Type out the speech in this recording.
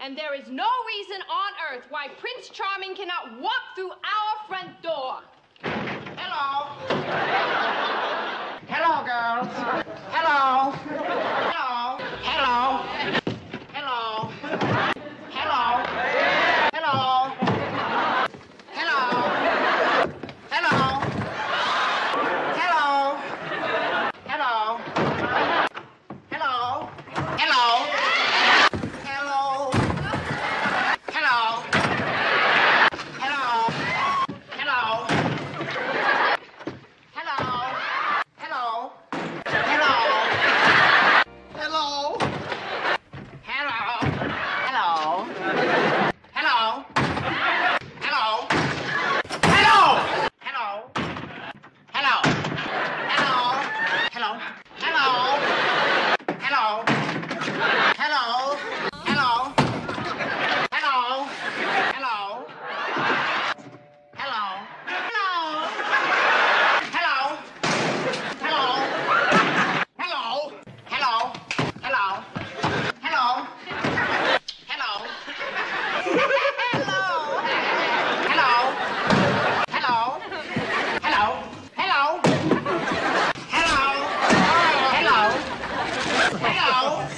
and there is no reason on earth why Prince Charming cannot walk through our front door. Hello. Hello, girls. Hello. Hello. Hello. Hello.